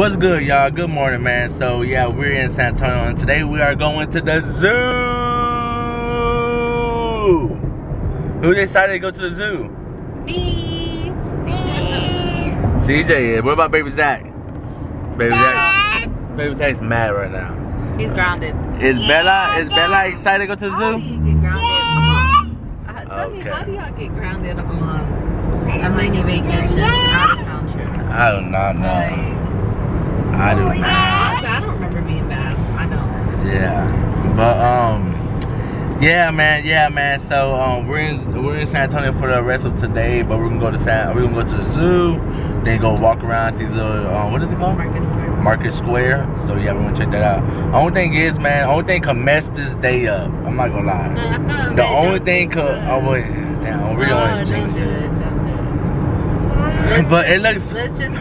What's good, y'all? Good morning, man. So, yeah, we're in San Antonio, and today we are going to the zoo. Who decided to go to the zoo? Me. CJ. What about Baby Zach? Baby Zach. Baby Zach's mad right now. He's grounded. Is Bella? Is Bella excited to go to the How do zoo? you get grounded? Uh, tell me, Okay. how do y'all get grounded on a mini vacation out of town trip? I do not know. Like, I do not. honestly, I don't remember being bad. I know. Yeah, but um, yeah, man, yeah, man. So um, we're in we're in San Antonio for the rest of today, but we're gonna go to San we're gonna go to the zoo, then go walk around to the um, what is it called? Market Square. Market Square. So yeah, we're gonna check that out. Only thing is, man, only thing can mess this day up. I'm not gonna lie. No, The only don't thing could oh wait, damn, we don't No, want to jinx it. it. Don't do it. Let's But it looks Let's just.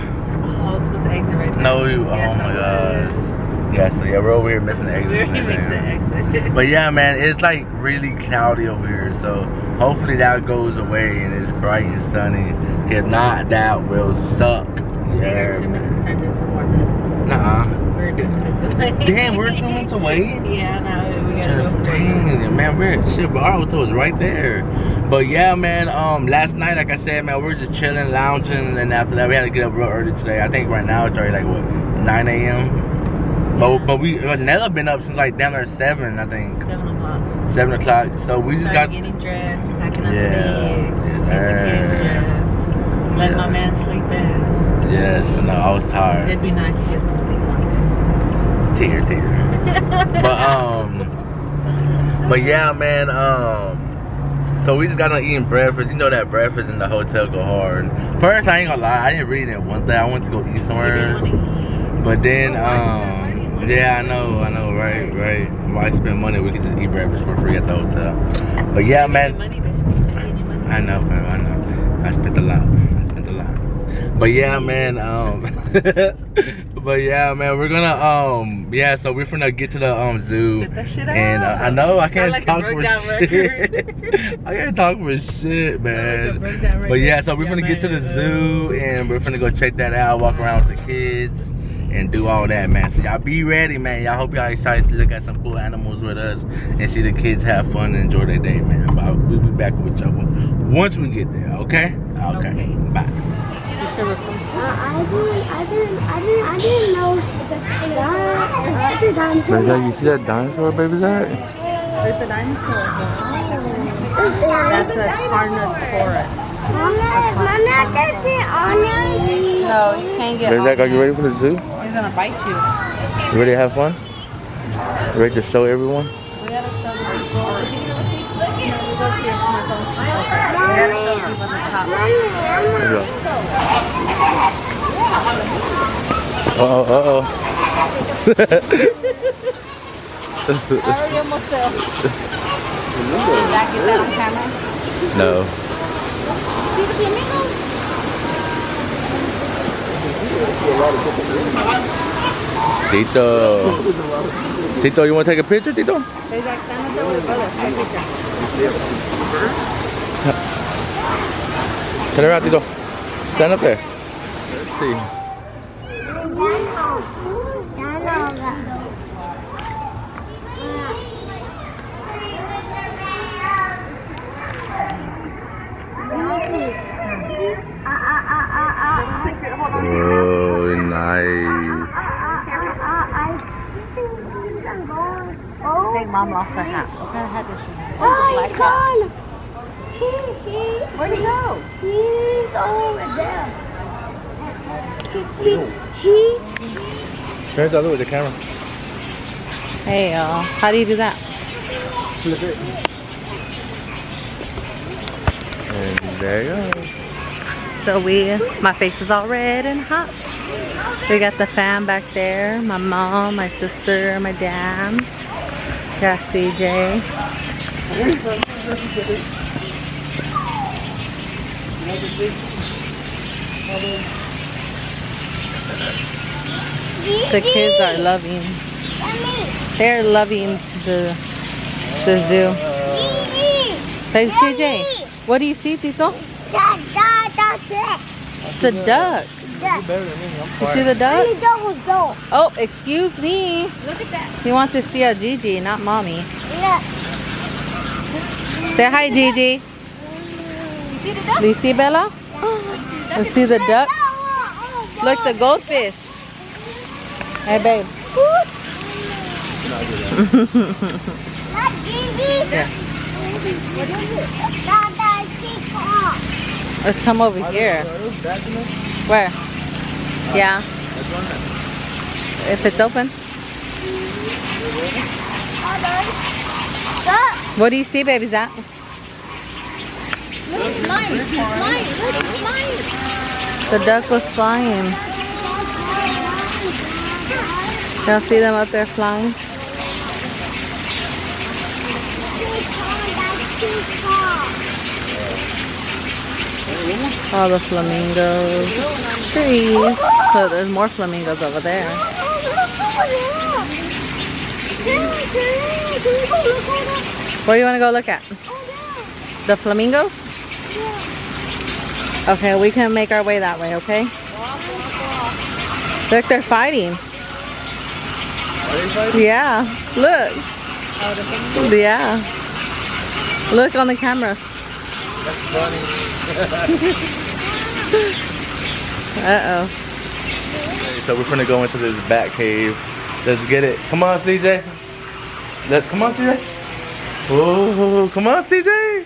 I was supposed to exit right there. no, you, oh my gosh. Yeah, so yeah, we're over here missing the exit. Makes everything. the exit. But yeah, man, it's like really cloudy over here. So hopefully that goes away and it's bright and sunny. If not, that will suck. Later, two minutes turned into four minutes. Nuh-uh. We're two minutes away. Damn, we're two minutes away. Yeah, no, we gotta go. Dang, man, we're shit, but our hotel is right there. But yeah, man, um, last night, like I said, man, we were just chilling, lounging, and then after that, we had to get up real early today. I think right now it's already like what 9 a.m. But Yeah. but we uh, Nella been up since like down there seven, I think Seven o'clock. seven o'clock. So we just Started got getting dressed, packing up Yeah. the bags, get the kids dressed, let my man sleep in. yes, no, I was tired. It'd be nice to get some Tear, tear. But um, but yeah, man. Um, so we just got on eating breakfast. You know that breakfast in the hotel go hard. First, I ain't gonna lie, I didn't really didn't want that. I wanted to go eat somewhere. You didn't wanna But then, Oh, why is that um, yeah, I know, I know, right, right. Why spend money? We could just eat breakfast for free at the hotel. But yeah, man. Money, babe. You said you need money. I know. I know. I spent a lot. I spent a lot. But yeah, man. Um. but yeah, man. We're gonna um. Yeah. So we're gonna get to the um zoo. Spit that shit And uh. I know I can't like talk for shit. I can't talk for shit, man. down But yeah, so we're Yeah, gonna get to the zoo and we're gonna go check that out, walk around with the kids, and do all that, man. So y'all be ready, man. Y'all hope y'all excited to look at some cool animals with us and see the kids have fun and enjoy their day, man. But we'll be back with y'all once we get there, okay? Okay. Okay. Bye. You should. Uh, I didn't, I didn't, I didn't, I didn't know that. That's a dinosaur. you see that dinosaur, baby Zach? There's a dinosaur. That's a Carnotaurus. Mama, Mama, that's it on. No, you can't get Baby on Zach, are you ready for the zoo? He's gonna bite you. You ready to have fun? You ready to show everyone? We gotta show the people. Uh-oh, uh-oh. I already almost fell. Did get that on camera? no. See the? Tito. Tito, you want to take a picture, Tito? Like with brother. Take a picture. Turn around, Tito. Stand up there. Let's see. Oh, nice. Oh, I think mom lost her hat. What kind of hat does she have? oh, he's Black hat. gone. He, he, Where'd he go? he's over there. He, he, Turn the other way, the camera. Hey y'all, how do you do that? Flip it. And there you go. So we, my face is all red and hot. We got the fam back there, my mom, my sister, my dad. Got CJ. The kids are loving, they're loving the, the zoo. Hey CJ, what do you see Tito? That, that, that's it. It's a duck. Yeah. better than me. I'm You see the duck? The dog was dope. Oh, excuse me. Look at that. He wants to steal Gigi, not mommy. Say hi, Gigi. Duck? Do you see Bella? You see the ducks? Look, the goldfish. Hey, babe. Yeah. Let's come over here. Where? Yeah, if it's open. What do you see, baby Zach? Look, mine. It's. Look, mine. The duck was flying. Y'all see them up there flying? All the flamingos. Trees. So there's more flamingos over there. Where do you want to go look at? The flamingos? Okay, we can make our way that way, okay? Look, they're fighting. Are they fighting? Yeah, look. Yeah. Look on the camera. Uh-oh. So we're gonna go into this bat cave. Let's get it. Come on, CJ. Let come on, CJ. Oh, come on, CJ.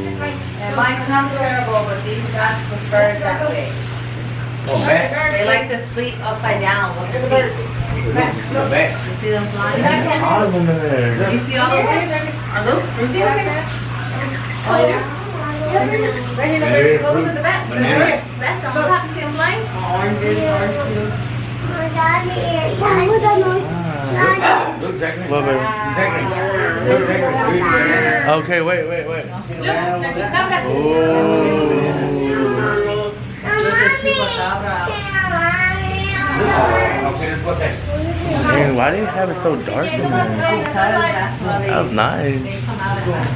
It might sound terrible, but these guys prefer it that way. They like to sleep upside down look with their feet. You see them flying? All of them in there. You see all those? Are those fruits back there? Oh, yeah. Right here, look, Yeah, go look at the back. The bananas. back. That's on top. You see them flying? Oranges, orange juice. Look, exactly. What, baby? Exactly. Look, exactly. Okay, wait, wait, wait. Look, that's that. Ooh. Look at chupacabra. Okay, let's go take. Man, why do you have it so dark in there? That's That was nice. they come out at night.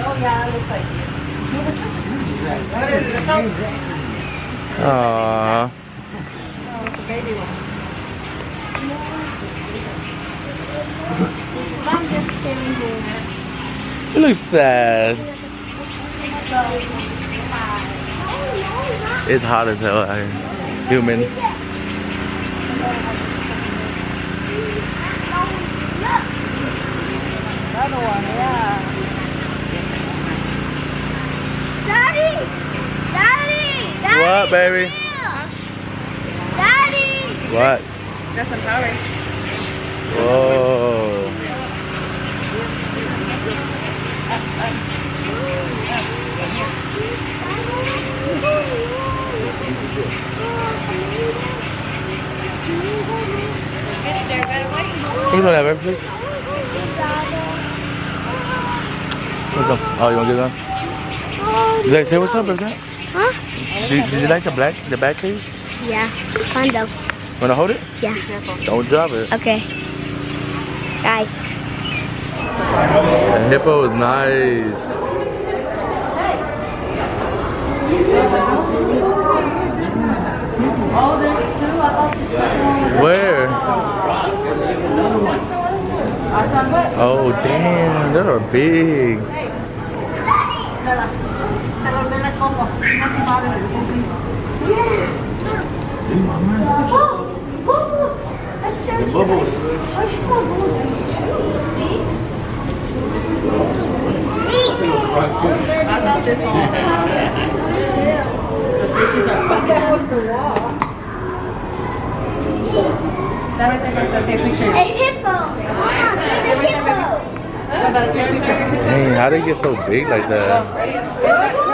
Oh yeah, it looks like you. What is it? Let's go. Aww. It looks sad. It's hot as hell. Human. Daddy! Daddy! Daddy! What, baby? Daddy! What? Got some power. Whoa. Who's on that, baby, please? What's up? Oh, you want to get on? Did I say what's up, baby? Huh? Did, did you like the black, the back cave? Yeah, kind of. Want to hold it? Yeah. Don't drop it. Okay. Bye. The hippo is nice. Oh, there's two. I thought the second one was Where? I thought what? Oh, damn. They are big. Oh, bubbles! Let's show you. bubbles. I bubbles too? See? I thought this one The fishes are fucking That right there, guys, take a picture. A hippo. Go back, take a picture. Dang. how they get so big like that?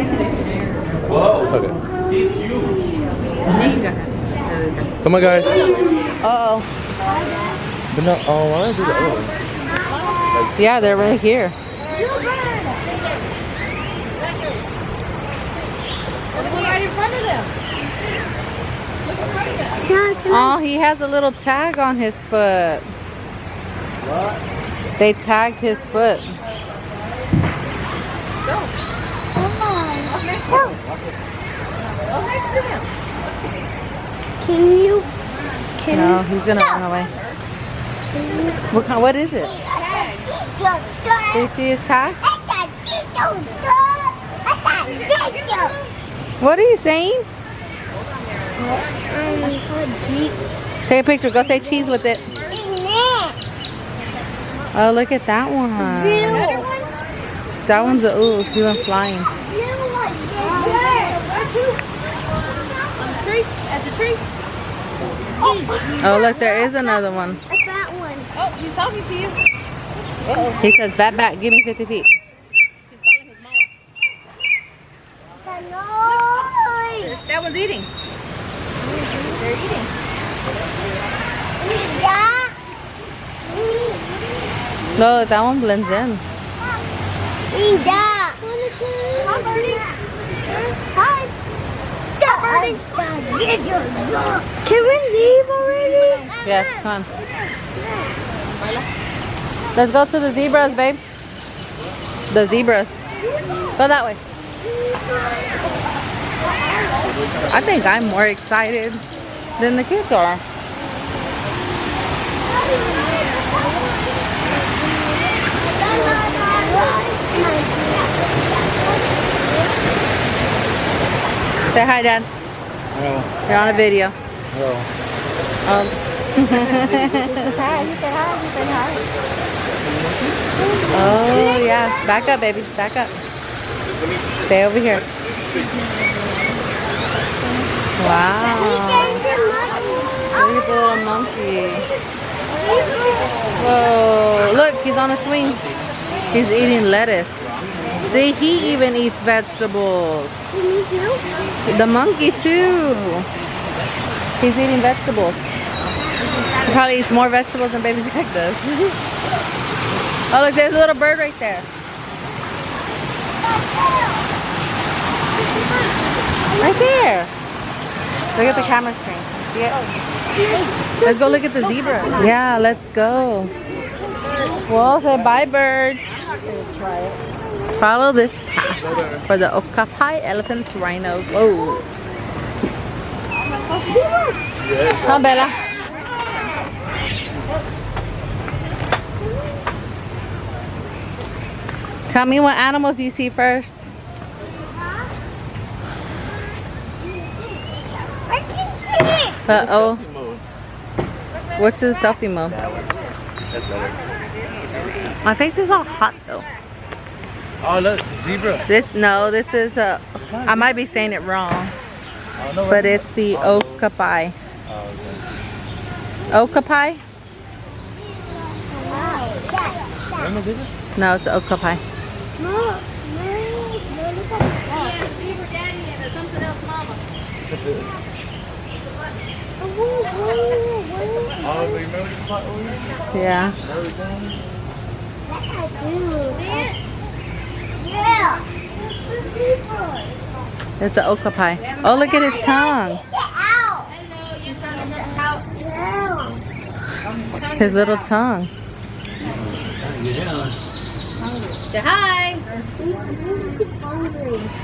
It's okay. He's huge. Come on, guys. Uh-oh. But no, oh, why don't I do the other one? Yeah, they're right here. Oh, he has a little tag on his foot. They tagged his foot. Can you? Can No, he's gonna run away. What kind, what is it? Do you see his tag? What are you saying? Take a picture. Go say cheese with it. Oh, look at that one. That one's a ooh. He went flying. At the tree. Oh, look, there is another one. A fat one. Oh, he's talking to you. He says, bat, bat, give me 50 feet. He's calling his mama. That one's eating. They're eating. No, that one blends in. Hi, Birdie. Hi. Can we leave already? Yes, come on. Let's go to the zebras, babe. The zebras. Go that way. I think I'm more excited than the kids are. Say hi, Dad. Hello. You're on a video. Hello. Um, Hi, you said hi, you said hi. oh, yeah. Back up, baby. Back up. Stay over here. Wow. Look at the little monkey. Whoa. Look, he's on a swing. He's eating lettuce. See, he even eats vegetables. The monkey, too. He's eating vegetables. He probably eats more vegetables than baby Zach does. oh, look, there's a little bird right there. Right there. Look at the camera screen. See it? Let's go look at the zebra. Yeah, let's go. Well, say bye, birds. Follow this path for the Okapi elephants, rhino. Whoa. Come, Bella. Tell me what animals you see first. Uh oh. Which is selfie mode? My face is all hot though. Oh, look, zebra. This no, this is a. I might be saying it wrong, I don't know but it's the okapi. Oh, okay. Okapi? No, it's okapi. No, no, no, look at Yeah, zebra daddy and something else mama. Whoa, whoa, whoa. Oh, remember this spot over here? Yeah. Where we going? I See it? do. Yeah. It's an okapi. Oh, look at his tongue. Get out. Hello, you're trying to know how. Yeah. His little tongue. Say hi.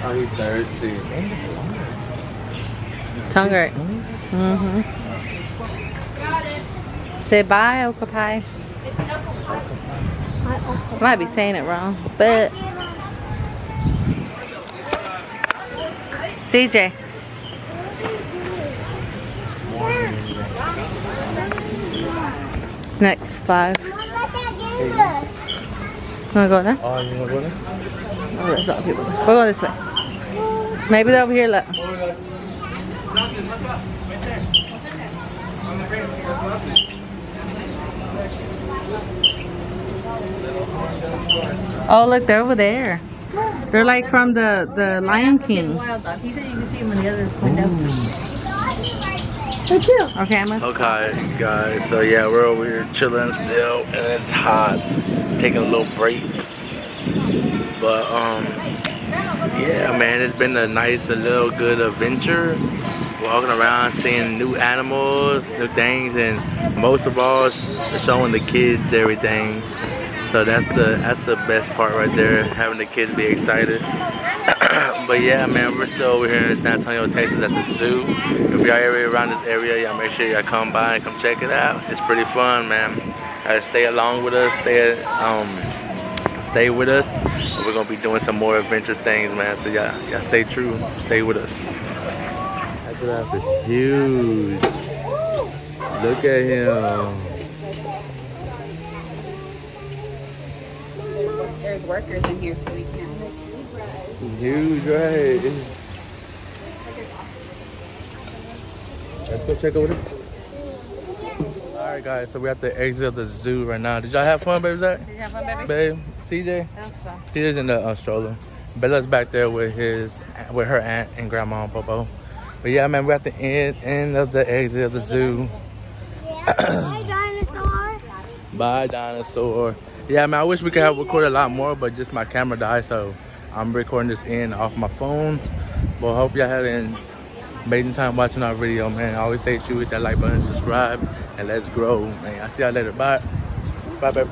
Oh, he's thirsty. Tongue right. Mm-hmm. Say bye, okapi. It's an. Might be saying it wrong, but CJ. Next five. Wanna go there? Oh, you wanna go there? Oh, there's other people. there. We'll go this way. Maybe they're over here. Look. Oh, look, they're over there. They're like from the, the Lion King. Wild dog. He said you can see him when the others point too. Okay, I must. Okay, guys. So yeah, we're over here chilling still, and it's hot. Taking a little break. But um, yeah, man, it's been a nice, a little good adventure. Walking around, seeing new animals, new things, and most of all, showing the kids everything. So that's the that's the best part right there, having the kids be excited. but yeah, man, we're still over here in San Antonio, Texas at the zoo. If y'all ever around this area, y'all make sure y'all come by and come check it out. It's pretty fun, man. Gotta stay along with us, stay um, stay with us. We're gonna be doing some more adventure things, man. So y'all, y'all stay true, stay with us. That giraffe huge. Look at him. There's workers in here, so we can't. Huge, right? Let's go check over there. All right, guys. So we're at the exit of the zoo right now. Did y'all have fun, baby? Zach? Did you have fun, baby? Babe, TJ. That was fun. TJ's in the uh, stroller. Bella's back there with his, with her aunt and grandma and Popo. But yeah, man, we're at the end, end of the exit of the zoo. Bye dinosaur. Bye, dinosaur. Yeah, man, I wish we could have recorded a lot more, but just my camera died, so I'm recording this in off my phone. But hope y'all had an amazing time watching our video, man. I Always stay true with that like button, subscribe, and let's grow, man. I'll see y'all later. Bye. Bye, baby.